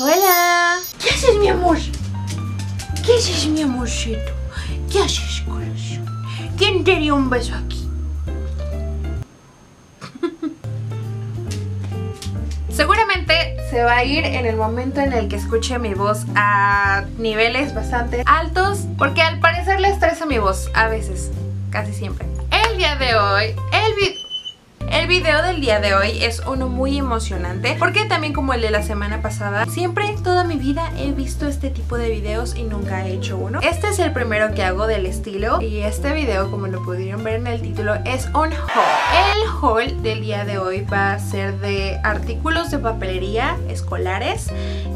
Hola. ¿Qué haces, mi amor? ¿Qué haces, mi amorcito? ¿Qué haces, corazón? ¿Quién te dio un beso aquí? Seguramente se va a ir en el momento en el que escuche mi voz a niveles bastante altos porque al parecer le estresa mi voz a veces, casi siempre. El día de hoy, el video... El video del día de hoy es uno muy emocionante porque también como el de la semana pasada, siempre en toda mi vida he visto este tipo de videos y nunca he hecho uno. Este es el primero que hago del estilo y este video como lo pudieron ver en el título es un haul. El haul del día de hoy va a ser de artículos de papelería escolares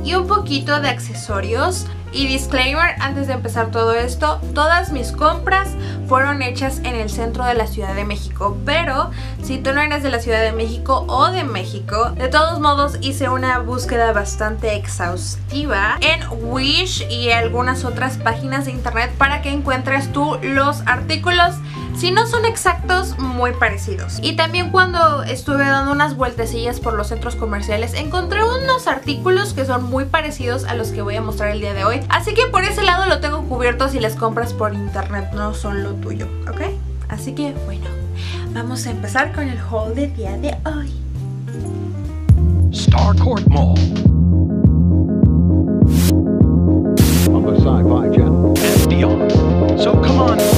y un poquito de accesorios y disclaimer, antes de empezar todo esto, todas mis compras fueron hechas en el centro de la Ciudad de México. Pero si tú no eres de la Ciudad de México o de México, de todos modos hice una búsqueda bastante exhaustiva en Wish y algunas otras páginas de internet para que encuentres tú los artículos si no son exactos, muy parecidos. Y también cuando estuve dando unas vueltecillas por los centros comerciales, encontré unos artículos que son muy parecidos a los que voy a mostrar el día de hoy. Así que por ese lado lo tengo cubierto si las compras por internet no son lo tuyo, ¿ok? Así que bueno, vamos a empezar con el haul del día de hoy. Starcourt Mall. Sci-Fi. So come on.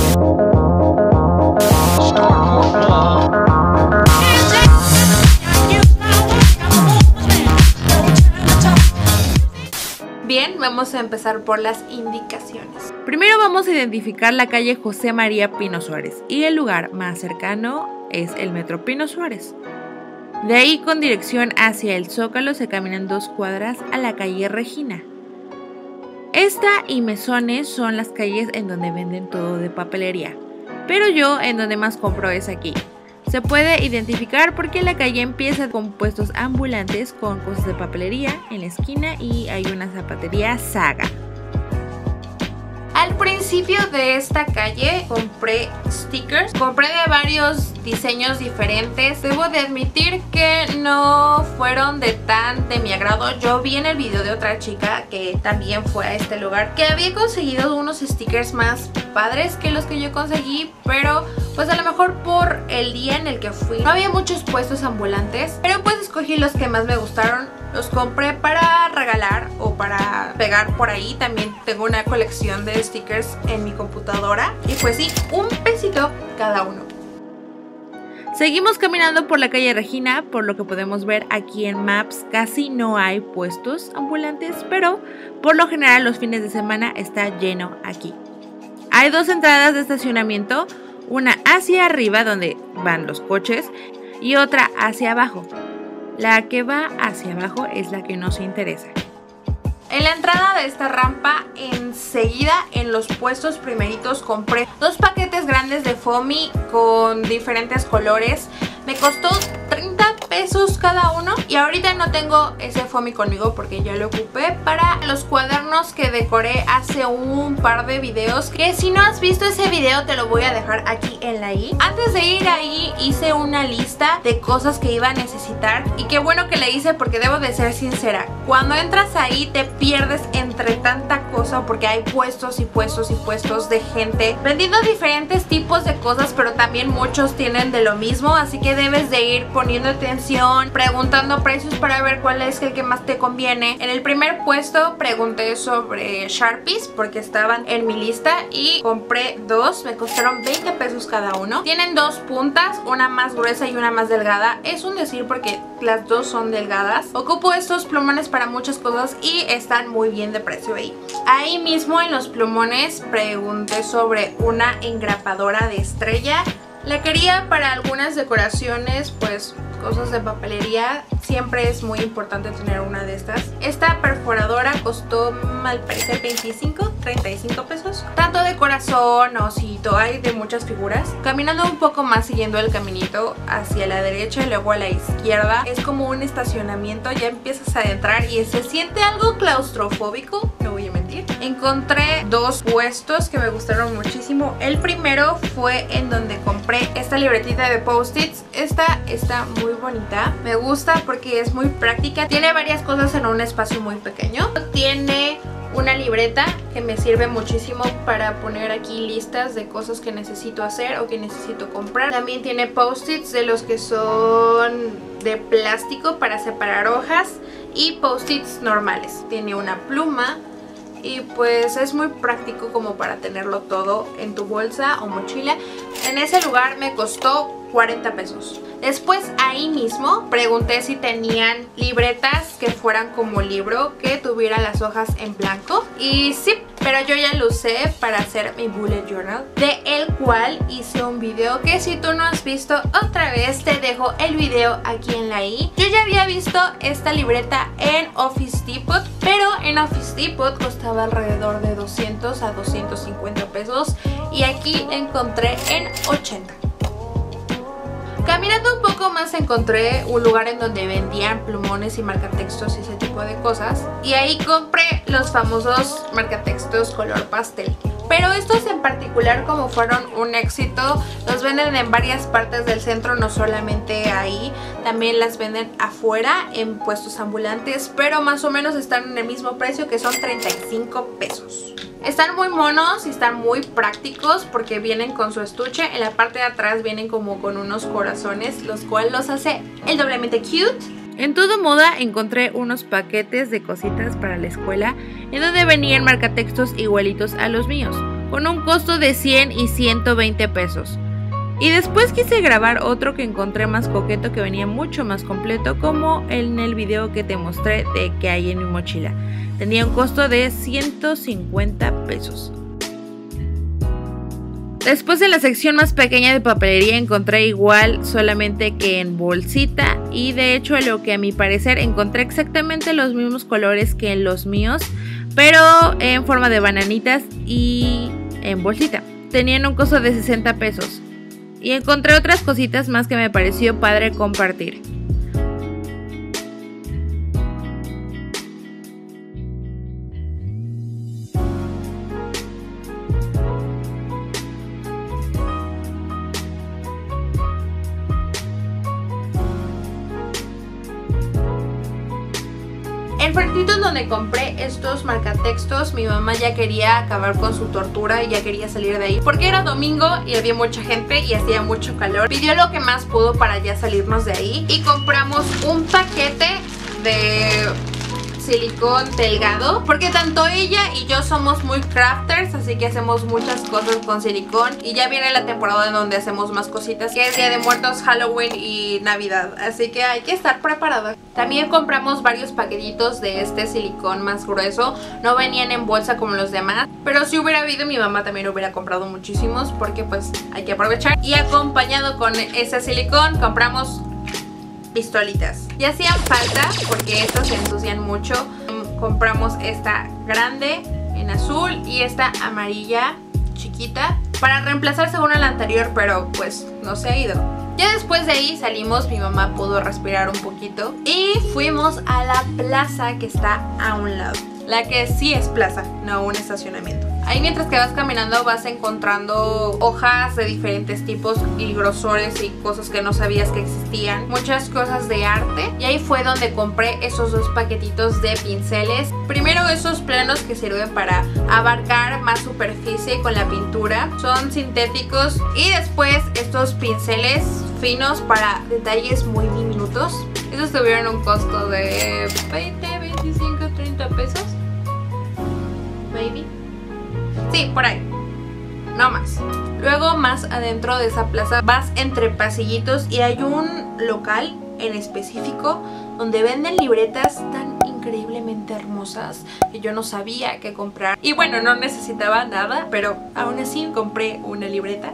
Vamos a empezar por las indicaciones. Primero vamos a identificar la calle José María Pino Suárez y el lugar más cercano es el Metro Pino Suárez. De ahí con dirección hacia el Zócalo se caminan dos cuadras a la calle Regina. Esta y Mesones son las calles en donde venden todo de papelería, pero yo en donde más compro es aquí. Se puede identificar porque la calle empieza con puestos ambulantes con cosas de papelería en la esquina y hay una zapatería Saga. Al principio de esta calle compré stickers, compré de varios diseños diferentes. Debo de admitir que no fueron de tan de mi agrado. Yo vi en el video de otra chica que también fue a este lugar que había conseguido unos stickers más padres que los que yo conseguí, pero pues a lo mejor por el día en el que fui no había muchos puestos ambulantes, pero pues escogí los que más me gustaron. Los compré para regalar o para pegar por ahí. También tengo una colección de stickers en mi computadora. Y pues sí, un pesito cada uno. Seguimos caminando por la calle Regina, por lo que podemos ver aquí en Maps casi no hay puestos ambulantes, pero por lo general los fines de semana está lleno aquí. Hay dos entradas de estacionamiento, una hacia arriba donde van los coches y otra hacia abajo. La que va hacia abajo es la que nos interesa. En la entrada de esta rampa, enseguida en los puestos primeritos compré dos paquetes grandes de foamy con diferentes colores. Me costó 30 pesos cada uno y ahorita no tengo ese foamy conmigo porque ya lo ocupé para los cuadernos que decoré hace un par de videos que si no has visto ese video te lo voy a dejar aquí en la i. Antes de ir ahí hice una lista de cosas que iba a necesitar y qué bueno que le hice porque debo de ser sincera, cuando entras ahí te pierdes entre tanta cosa porque hay puestos y puestos y puestos de gente vendiendo diferentes tipos de cosas pero también muchos tienen de lo mismo así que debes de ir poniendo atención, preguntando precios para ver cuál es el que más te conviene. En el primer puesto pregunté sobre Sharpies porque estaban en mi lista y compré dos, me costaron 20 pesos cada uno. Tienen dos puntas, una más gruesa y una más delgada. Es un decir porque las dos son delgadas. Ocupo estos plumones para muchas cosas y están muy bien de precio ahí. Ahí mismo en los plumones pregunté sobre una engrapadora de estrella. La quería para algunas decoraciones, pues cosas de papelería. Siempre es muy importante tener una de estas. Esta perforadora costó al parecer 25, 35 pesos. Tanto de corazón, osito, hay de muchas figuras. Caminando un poco más siguiendo el caminito hacia la derecha y luego a la izquierda. Es como un estacionamiento, ya empiezas a entrar y se siente algo claustrofóbico, mentir. Encontré dos puestos que me gustaron muchísimo. El primero fue en donde compré esta libretita de post-its. Esta está muy bonita. Me gusta porque es muy práctica. Tiene varias cosas en un espacio muy pequeño. Tiene una libreta que me sirve muchísimo para poner aquí listas de cosas que necesito hacer o que necesito comprar. También tiene post-its de los que son de plástico para separar hojas y post-its normales. Tiene una pluma y pues es muy práctico como para tenerlo todo en tu bolsa o mochila. En ese lugar me costó 40 pesos. Después ahí mismo pregunté si tenían libretas que fueran como libro, que tuviera las hojas en blanco. Y sí, pero yo ya lo usé para hacer mi bullet journal, de el cual hice un video que si tú no has visto otra vez te dejo el video aquí en la i. Yo ya había visto esta libreta en Office Depot, pero en Office Depot costaba alrededor de 200 a 250 pesos y aquí encontré en 80. Caminando un poco más encontré un lugar en donde vendían plumones y marcatextos y ese tipo de cosas. Y ahí compré los famosos marcatextos color pastel. Pero estos en particular como fueron un éxito, los venden en varias partes del centro, no solamente ahí, también las venden afuera en puestos ambulantes, pero más o menos están en el mismo precio que son 35 pesos. Están muy monos y están muy prácticos porque vienen con su estuche. En la parte de atrás vienen como con unos corazones, los cuales los hace el doblemente cute. En todo moda encontré unos paquetes de cositas para la escuela en donde venían marcatextos igualitos a los míos, con un costo de 100 y 120 pesos. Y después quise grabar otro que encontré más coqueto que venía mucho más completo como en el video que te mostré de que hay en mi mochila. Tenía un costo de 150 pesos. Después en la sección más pequeña de papelería encontré igual solamente que en bolsita y de hecho lo que a mi parecer encontré exactamente los mismos colores que en los míos pero en forma de bananitas y en bolsita. Tenían un costo de 60 pesos y encontré otras cositas más que me pareció padre compartir. El frentito en donde compré estos marcatextos, mi mamá ya quería acabar con su tortura y ya quería salir de ahí. Porque era domingo y había mucha gente y hacía mucho calor. Pidió lo que más pudo para ya salirnos de ahí. Y compramos un paquete de silicón delgado porque tanto ella y yo somos muy crafters así que hacemos muchas cosas con silicón y ya viene la temporada en donde hacemos más cositas que es Día de Muertos, Halloween y Navidad así que hay que estar preparada también compramos varios paquetitos de este silicón más grueso no venían en bolsa como los demás pero si hubiera habido mi mamá también hubiera comprado muchísimos porque pues hay que aprovechar y acompañado con ese silicón compramos pistolitas. Ya hacían falta porque estos se ensucian mucho. Compramos esta grande en azul y esta amarilla chiquita para reemplazar según la anterior, pero pues no se ha ido. Ya después de ahí salimos, mi mamá pudo respirar un poquito y fuimos a la plaza que está a un lado. La que sí es plaza, no un estacionamiento. Ahí mientras que vas caminando vas encontrando hojas de diferentes tipos y grosores y cosas que no sabías que existían. Muchas cosas de arte. Y ahí fue donde compré esos dos paquetitos de pinceles. Primero esos planos que sirven para abarcar más superficie con la pintura. Son sintéticos. Y después estos pinceles finos para detalles muy diminutos. Esos tuvieron un costo de 20, 25, 30 pesos. Sí, por ahí. No más. Luego más adentro de esa plaza vas entre pasillitos y hay un local en específico donde venden libretas tan increíblemente hermosas que yo no sabía qué comprar. Y bueno, no necesitaba nada, pero aún así compré una libreta.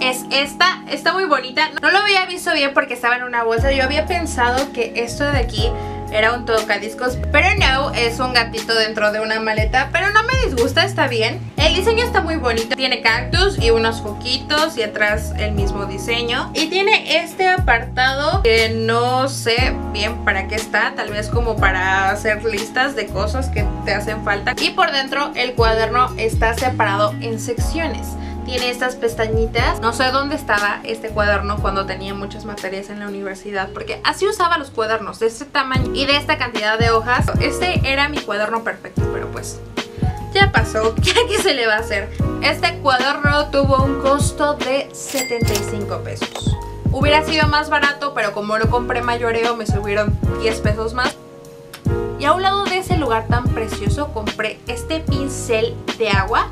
Es esta, está muy bonita. No lo había visto bien porque estaba en una bolsa. Yo había pensado que esto de aquí era un tocadiscos Pero no, es un gatito dentro de una maleta Pero no me disgusta, está bien. El diseño está muy bonito Tiene cactus y unos foquitos Y atrás el mismo diseño. Y tiene este apartado Que no sé bien para qué está Tal vez como para hacer listas de cosas que te hacen falta. Y por dentro el cuaderno está separado en secciones tiene estas pestañitas. No sé dónde estaba este cuaderno cuando tenía muchas materias en la universidad, porque así usaba los cuadernos, de este tamaño y de esta cantidad de hojas. Este era mi cuaderno perfecto, pero pues ya pasó, ¿qué se le va a hacer? Este cuaderno tuvo un costo de 75 pesos. Hubiera sido más barato, pero como lo compré mayoreo me subieron 10 pesos más. Y a un lado de ese lugar tan precioso compré este pincel de agua.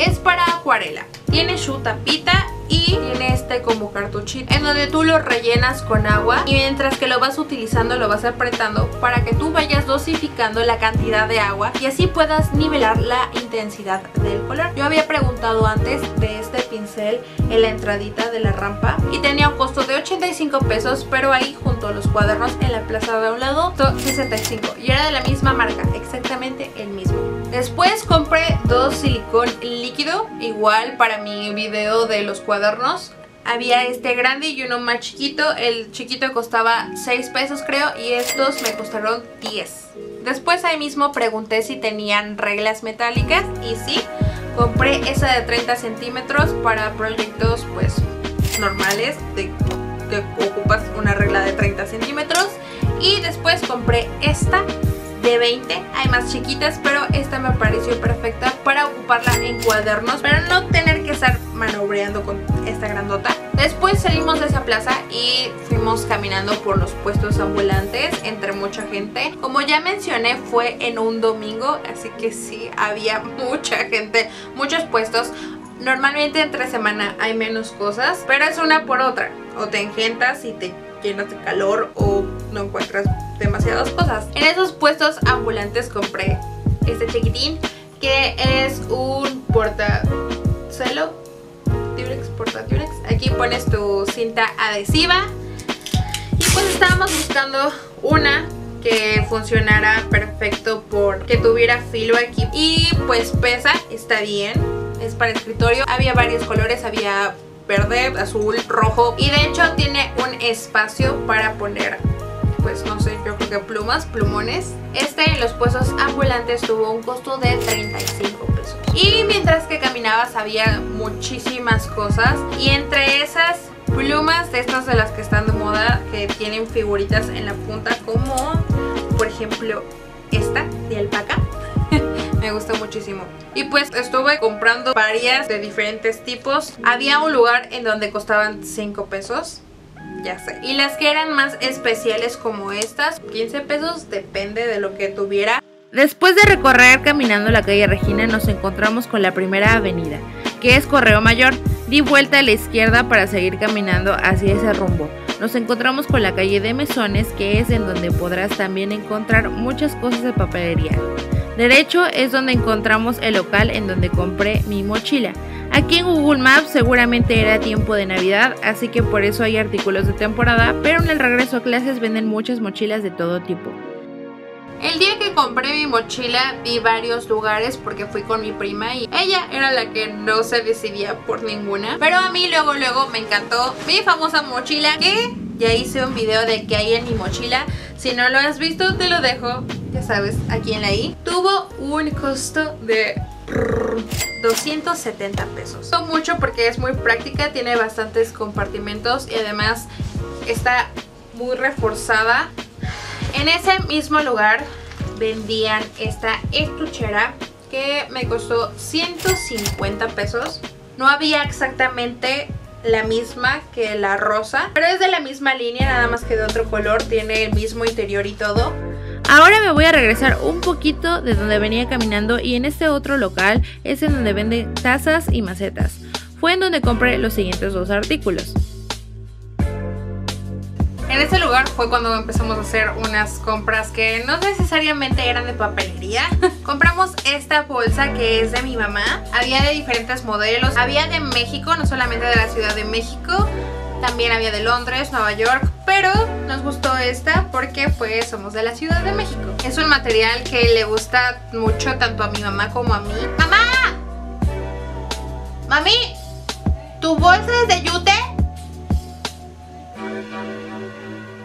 Es para acuarela. Tiene su tapita y tiene este como cartuchito en donde tú lo rellenas con agua y mientras que lo vas utilizando lo vas apretando para que tú vayas dosificando la cantidad de agua y así puedas nivelar la intensidad del color. Yo había preguntado antes de este pincel en la entradita de la rampa y tenía un costo de 85 pesos pero ahí junto a los cuadernos en la plaza de un lado 65 y era de la misma marca, exactamente el mismo. Después compré dos silicón líquido, igual para mi video de los cuadernos. Había este grande y uno más chiquito. El chiquito costaba 6 pesos creo y estos me costaron 10. Después ahí mismo pregunté si tenían reglas metálicas y sí, compré esa de 30 centímetros para proyectos pues normales que ocupas una regla de 30 centímetros. Y después compré esta de 20 Hay más chiquitas, pero esta me pareció perfecta para ocuparla en cuadernos Para no tener que estar manobreando con esta grandota. Después salimos de esa plaza y fuimos caminando por los puestos ambulantes entre mucha gente. Como ya mencioné fue en un domingo, así que sí, había mucha gente, muchos puestos. Normalmente entre semana hay menos cosas, pero es una por otra. O te engentas y te llenas de calor o no encuentras demasiadas cosas. En esos puestos ambulantes compré este chiquitín que es un portacelo Durex, porta Durex. Aquí pones tu cinta adhesiva y pues estábamos buscando una que funcionara perfecto porque tuviera filo aquí y pues pesa, está bien, es para escritorio. Había varios colores, había verde, azul, rojo y de hecho tiene un espacio para poner pues no sé, yo creo que plumas, plumones. Este en los puestos ambulantes tuvo un costo de 35 pesos. Y mientras que caminabas había muchísimas cosas y entre esas plumas de estas de las que están de moda que tienen figuritas en la punta como por ejemplo esta de alpaca me gustó muchísimo. Y pues estuve comprando varias de diferentes tipos. Había un lugar en donde costaban 5 pesos. Ya sé. Y las que eran más especiales como estas, 15 pesos, depende de lo que tuviera. Después de recorrer caminando la calle Regina nos encontramos con la primera avenida, que es Correo Mayor. Di vuelta a la izquierda para seguir caminando hacia ese rumbo. Nos encontramos con la calle de Mesones, que es en donde podrás también encontrar muchas cosas de papelería. Derecho es donde encontramos el local en donde compré mi mochila. Aquí en Google Maps seguramente era tiempo de Navidad, así que por eso hay artículos de temporada, pero en el regreso a clases venden muchas mochilas de todo tipo. El día que compré mi mochila vi varios lugares porque fui con mi prima y ella era la que no se decidía por ninguna. Pero a mí luego luego me encantó mi famosa mochila que ya hice un video de qué hay en mi mochila. Si no lo has visto te lo dejo ya sabes, aquí en la I, tuvo un costo de 270 pesos. No mucho porque es muy práctica, tiene bastantes compartimentos y además está muy reforzada. En ese mismo lugar vendían esta estuchera que me costó 150 pesos. No había exactamente la misma que la rosa, pero es de la misma línea, nada más que de otro color, tiene el mismo interior y todo. Ahora me voy a regresar un poquito de donde venía caminando y en este otro local es en donde venden tazas y macetas. Fue en donde compré los siguientes dos artículos. En ese lugar fue cuando empezamos a hacer unas compras que no necesariamente eran de papelería. Compramos esta bolsa que es de mi mamá. Había de diferentes modelos. Había de México, no solamente de la Ciudad de México También había de Londres, Nueva York, pero nos gustó esta porque pues somos de la Ciudad de México. Es un material que le gusta mucho tanto a mi mamá como a mí. ¡Mamá! ¡Mami! ¿Tu bolsa es de yute?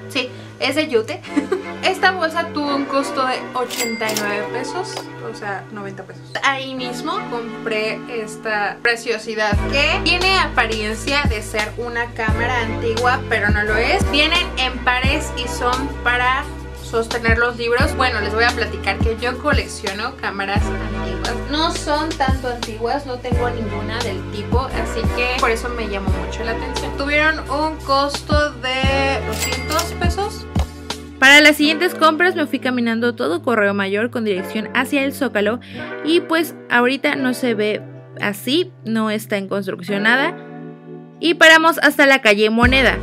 Sí, es de yute. Esta bolsa tuvo un costo de 89 pesos, o sea, 90 pesos. Ahí mismo compré esta preciosidad que tiene apariencia de ser una cámara antigua, pero no lo es. Vienen en pares y son para sostener los libros. Bueno, les voy a platicar que yo colecciono cámaras antiguas. No son tanto antiguas, no tengo ninguna del tipo, así que por eso me llamó mucho la atención. Tuvieron un costo de 200 pesos. Para las siguientes compras me fui caminando todo Correo Mayor con dirección hacia el Zócalo y pues ahorita no se ve así, no está en construcción nada. Y paramos hasta la calle Moneda.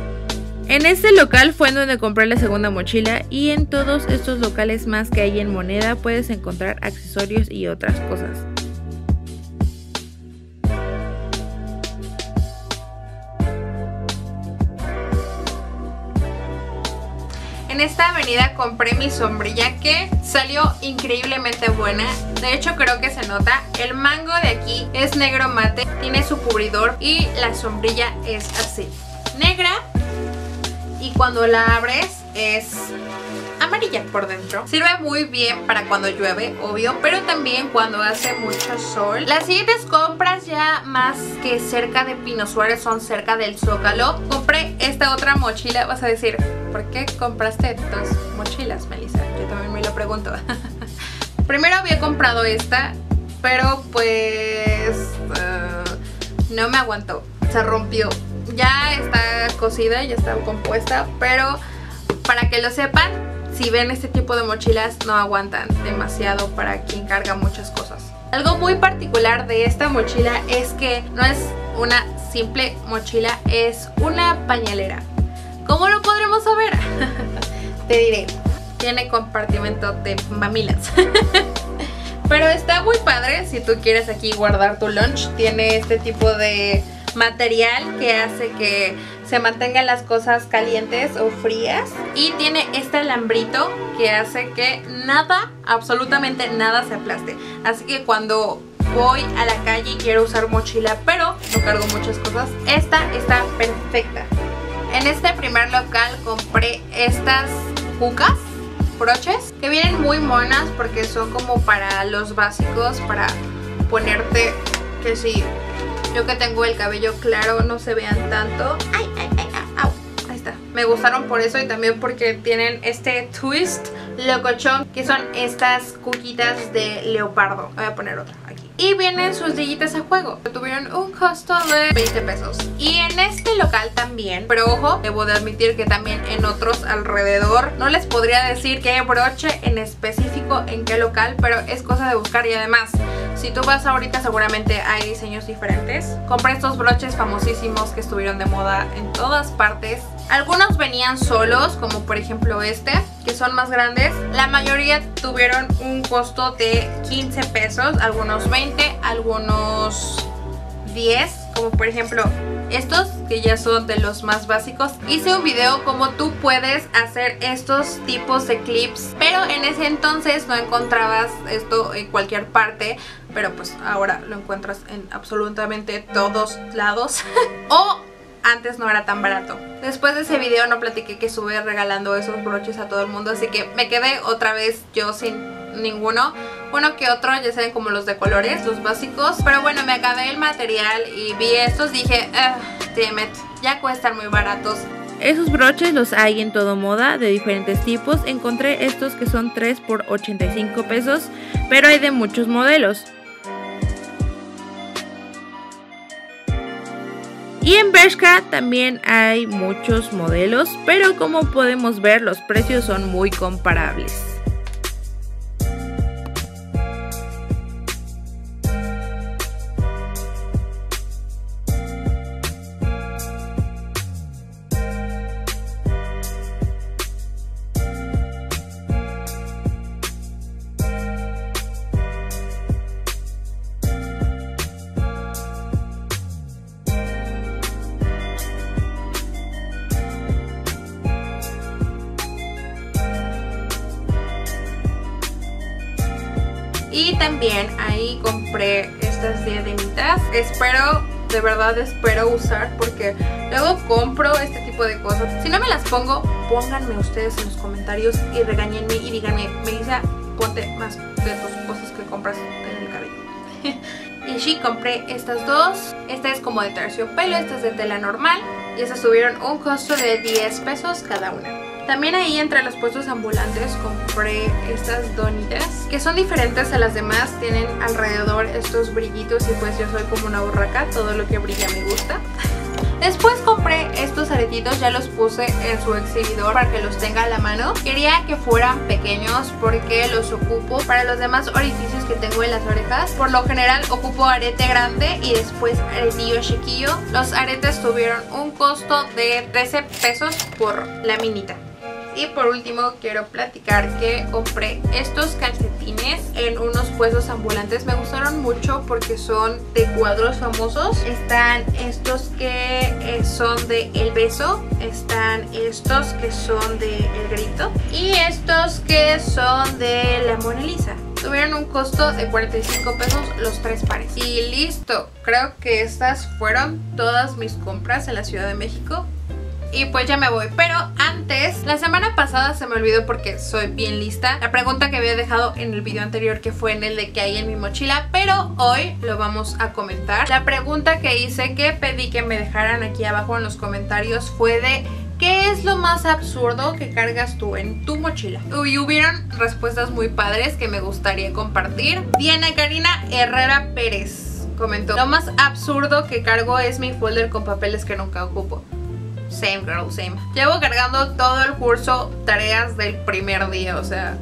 En este local fue en donde compré la segunda mochila y en todos estos locales más que hay en moneda puedes encontrar accesorios y otras cosas. En esta avenida compré mi sombrilla que salió increíblemente buena. De hecho creo que se nota. El mango de aquí es negro mate, tiene su cubridor y la sombrilla es así. Negra y cuando la abres es amarilla por dentro. Sirve muy bien para cuando llueve, obvio, pero también cuando hace mucho sol. Las siguientes compras ya más que cerca de Pino Suárez son cerca del Zócalo. Compré esta otra mochila, vas a decir, ¿por qué compraste dos mochilas, Melissa? Yo también me lo pregunto. Primero había comprado esta, pero pues uh, no me aguantó, se rompió ya está cocida, ya está compuesta, pero para que lo sepan, si ven este tipo de mochilas no aguantan demasiado para quien carga muchas cosas. Algo muy particular de esta mochila es que no es una simple mochila, es una pañalera. ¿Cómo lo podremos saber? Te diré, tiene compartimento de mamilas. Pero está muy padre si tú quieres aquí guardar tu lunch. Tiene este tipo de material que hace que se mantengan las cosas calientes o frías y tiene este alambrito que hace que nada, absolutamente nada se aplaste. Así que cuando voy a la calle y quiero usar mochila pero no cargo muchas cosas, esta está perfecta. En este primer local compré estas jucas broches que vienen muy monas porque son como para los básicos para ponerte que si yo que tengo el cabello claro no se vean tanto. Ay, ay, ay, au. Ahí está. Me gustaron por eso y también porque tienen este twist locochón que son estas cuquitas de leopardo. Voy a poner otra. Y vienen sus dillitas a juego. Tuvieron un costo de 20 pesos. Y en este local también, pero ojo, debo de admitir que también en otros alrededor, no les podría decir qué broche en específico en qué local, pero es cosa de buscar y además si tú vas ahorita seguramente hay diseños diferentes. Compré estos broches famosísimos que estuvieron de moda en todas partes. Algunos venían solos, como por ejemplo este, que son más grandes. La mayoría tuvieron un costo de 15 pesos, algunos 20, algunos 10, como por ejemplo estos que ya son de los más básicos hice un video como tú puedes hacer estos tipos de clips pero en ese entonces no encontrabas esto en cualquier parte pero pues ahora lo encuentras en absolutamente todos lados o antes no era tan barato. Después de ese video no platiqué que estuve regalando esos broches a todo el mundo, así que me quedé otra vez yo sin ninguno. Uno que otro, ya saben como los de colores, los básicos. Pero bueno, me acabé el material y vi estos, dije, damn it, ya cuestan muy baratos. Esos broches los hay en todo moda, de diferentes tipos. Encontré estos que son 3 por 85 pesos, pero hay de muchos modelos. Y en Bershka también hay muchos modelos, pero como podemos ver los precios son muy comparables. De verdad espero usar porque luego compro este tipo de cosas. Si no me las pongo, pónganme ustedes en los comentarios y regañenme y díganme, Melissa, ponte más de tus cosas que compras en el cabello. y sí, compré estas dos. Esta es como de terciopelo, esta es de tela normal. Y estas tuvieron un costo de 10 pesos cada una. También ahí entre los puestos ambulantes compré estas donitas que son diferentes a las demás, tienen alrededor estos brillitos y pues yo soy como una burraca, todo lo que brilla me gusta. Después compré estos aretitos, ya los puse en su exhibidor para que los tenga a la mano. Quería que fueran pequeños porque los ocupo para los demás orificios que tengo en las orejas. Por lo general ocupo arete grande y después aretillo chiquillo. Los aretes tuvieron un costo de 13 pesos por la minita. Y por último quiero platicar que compré estos calcetines en unos puestos ambulantes. Me gustaron mucho porque son de cuadros famosos. Están estos que eh, son de El Beso. Están estos que son de El Grito. Y estos que son de La Mona Lisa tuvieron un costo de 45 pesos los tres pares. Y listo, creo que estas fueron todas mis compras en la Ciudad de México y pues ya me voy. Pero antes, la semana pasada se me olvidó porque soy bien lista. La pregunta que había dejado en el video anterior que fue en el de que hay en mi mochila. Pero hoy lo vamos a comentar. La pregunta que hice que pedí que me dejaran aquí abajo en los comentarios fue de... ¿Qué es lo más absurdo que cargas tú en tu mochila? Y hubieron respuestas muy padres que me gustaría compartir. Viene Karina Herrera Pérez comentó Lo más absurdo que cargo es mi folder con papeles que nunca ocupo Same girl, same. Llevo cargando todo el curso tareas del primer día, o sea,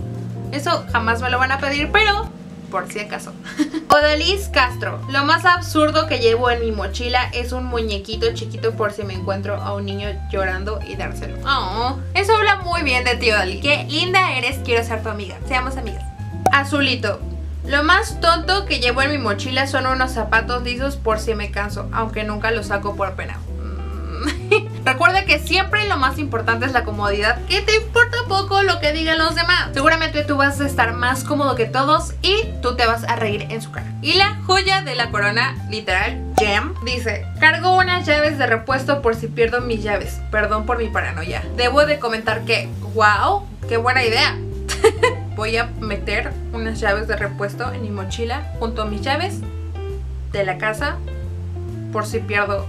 eso jamás me lo van a pedir, pero por si acaso. Odalis Castro. Lo más absurdo que llevo en mi mochila es un muñequito chiquito por si me encuentro a un niño llorando y dárselo. Oh, eso habla muy bien de ti, Odalis. Qué linda eres, quiero ser tu amiga. Seamos amigas. Azulito. Lo más tonto que llevo en mi mochila son unos zapatos lisos por si me canso, aunque nunca los saco por pena. Recuerda que siempre lo más importante es la comodidad, que te importa poco lo que digan los demás. Seguramente tú vas a estar más cómodo que todos y tú te vas a reír en su cara. Y la joya de la corona, literal, Gem, dice, cargo unas llaves de repuesto por si pierdo mis llaves. Perdón por mi paranoia. Debo de comentar que, wow, qué buena idea. Voy a meter unas llaves de repuesto en mi mochila junto a mis llaves de la casa por si pierdo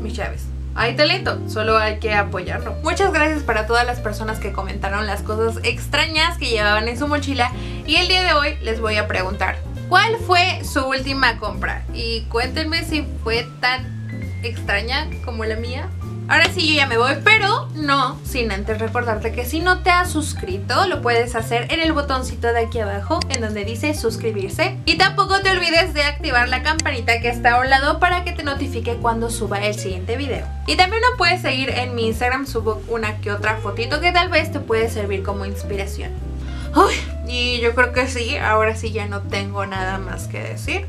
mis llaves hay talento, solo hay que apoyarlo. Muchas gracias para todas las personas que comentaron las cosas extrañas que llevaban en su mochila y el día de hoy les voy a preguntar, ¿cuál fue su última compra? Y cuéntenme si fue tan extraña como la mía Ahora sí yo ya me voy, pero no sin antes recordarte que si no te has suscrito, lo puedes hacer en el botoncito de aquí abajo, en donde dice suscribirse. Y tampoco te olvides de activar la campanita que está a un lado para que te notifique cuando suba el siguiente video. Y también lo puedes seguir en mi Instagram, subo una que otra fotito que tal vez te puede servir como inspiración. Uy, y yo creo que sí, ahora sí ya no tengo nada más que decir.